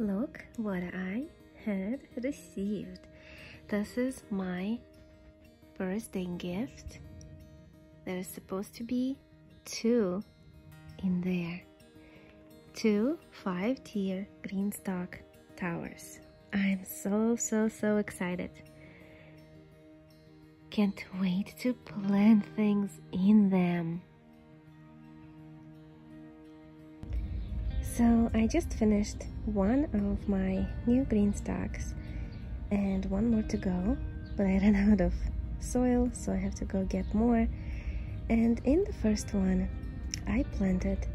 look what I had received. This is my birthday gift. There's supposed to be two in there. Two five-tier GreenStalk towers. I'm so, so, so excited. Can't wait to plant things in them. So I just finished one of my new GreenStalks and one more to go, but I ran out of soil, so I have to go get more. And in the first one, I planted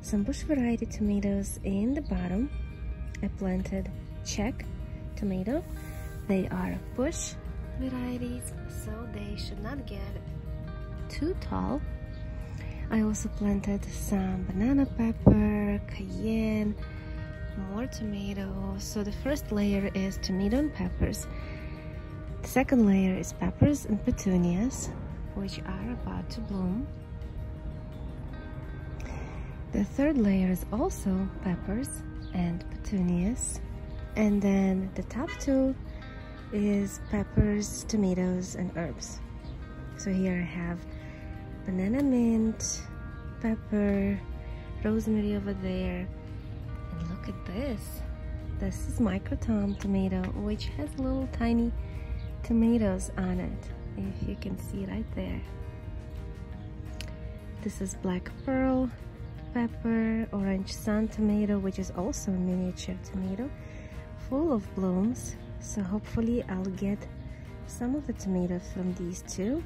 some bush variety tomatoes in the bottom. I planted Czech tomato. They are bush varieties, so they should not get too tall I also planted some banana pepper, cayenne, more tomatoes. So the first layer is tomato and peppers. The second layer is peppers and petunias, which are about to bloom. The third layer is also peppers and petunias. And then the top two is peppers, tomatoes, and herbs. So here I have banana mint, pepper, rosemary over there. And look at this. This is microtom tomato, which has little tiny tomatoes on it, if you can see right there. This is black pearl pepper, orange sun tomato, which is also a miniature tomato, full of blooms. So hopefully I'll get some of the tomatoes from these two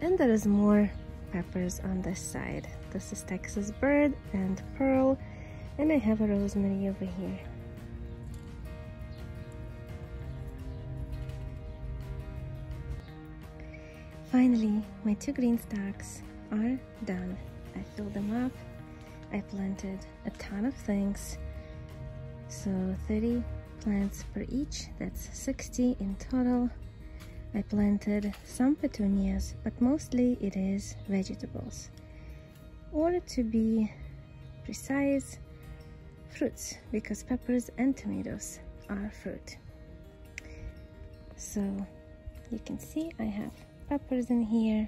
and there is more peppers on this side. This is Texas bird and pearl and I have a rosemary over here. Finally my two GreenStalks are done. I filled them up. I planted a ton of things. So 30 plants per each. That's 60 in total I planted some petunias, but mostly it is vegetables. Or to be precise, fruits, because peppers and tomatoes are fruit. So you can see I have peppers in here,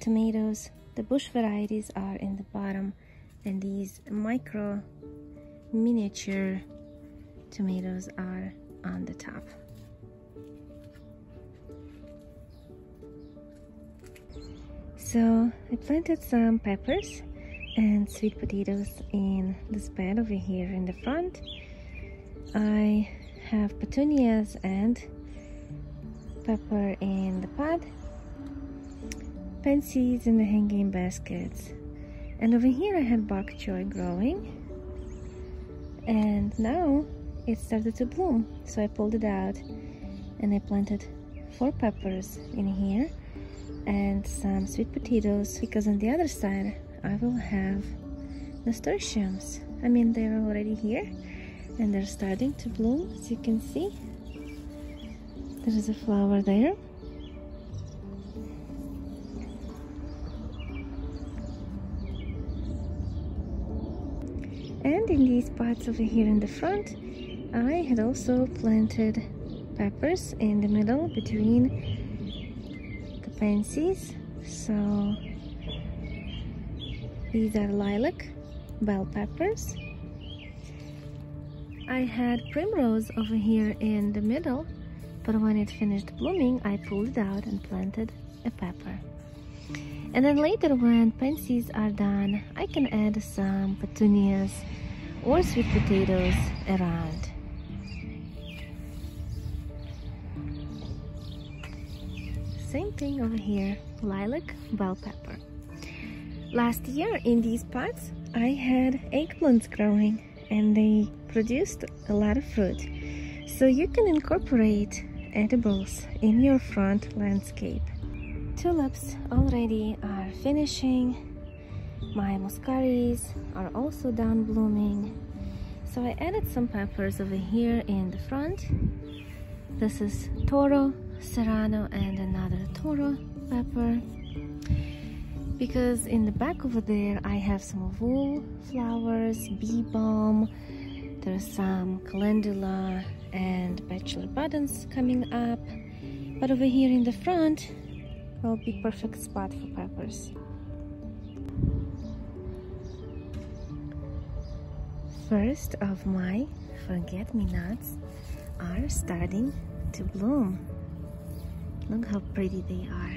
tomatoes, the bush varieties are in the bottom, and these micro miniature tomatoes are on the top. So I planted some peppers and sweet potatoes in this bed over here in the front. I have petunias and pepper in the pot, pansies in the hanging baskets. And over here I had bok choy growing. And now it started to bloom. So I pulled it out and I planted four peppers in here and some sweet potatoes because on the other side I will have nasturtiums. I mean they're already here and they're starting to bloom as you can see. There is a flower there. And in these pots over here in the front, I had also planted peppers in the middle between pansies so these are lilac bell peppers. I had primrose over here in the middle but when it finished blooming I pulled it out and planted a pepper. And then later when pansies are done I can add some petunias or sweet potatoes around Same thing over here, lilac bell pepper. Last year in these pots I had eggplants growing and they produced a lot of fruit. So you can incorporate edibles in your front landscape. Tulips already are finishing. My muscaris are also done blooming. So I added some peppers over here in the front. This is Toro serrano and another toro pepper because in the back over there I have some wool flowers, bee balm, there's some calendula and bachelor buttons coming up but over here in the front will be perfect spot for peppers. First of my forget-me-nots are starting to bloom. Look how pretty they are.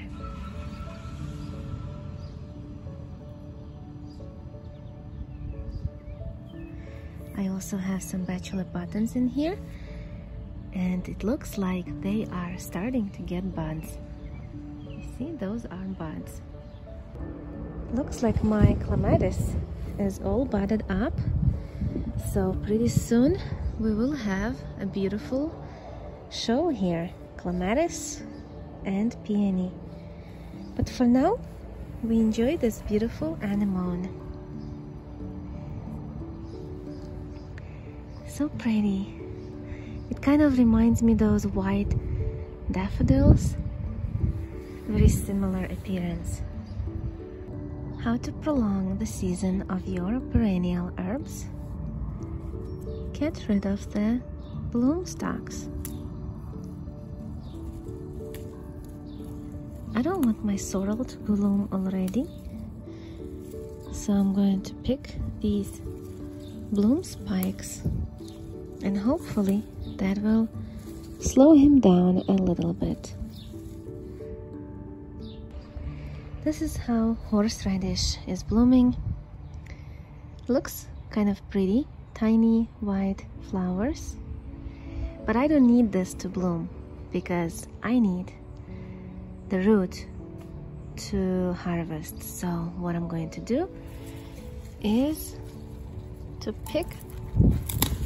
I also have some bachelor buttons in here and it looks like they are starting to get buds. You see, those are buds. Looks like my clematis is all budded up so pretty soon we will have a beautiful show here clematis and peony. But for now we enjoy this beautiful anemone. So pretty. It kind of reminds me those white daffodils. Very similar appearance. How to prolong the season of your perennial herbs? Get rid of the bloom stalks. I don't want my sorrel to bloom already, so I'm going to pick these bloom spikes and hopefully that will slow him down a little bit. This is how horseradish is blooming. Looks kind of pretty tiny white flowers. But I don't need this to bloom because I need the root to harvest. So what I'm going to do is to pick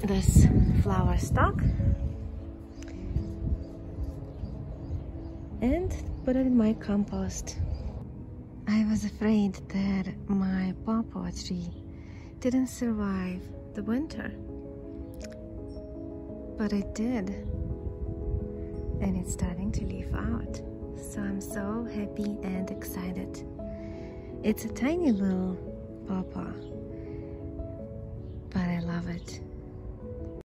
this flower stalk and put it in my compost. I was afraid that my pawpaw tree didn't survive the winter. But it did. And it's starting to leaf out. So I'm so happy and excited. It's a tiny little pawpaw, but I love it.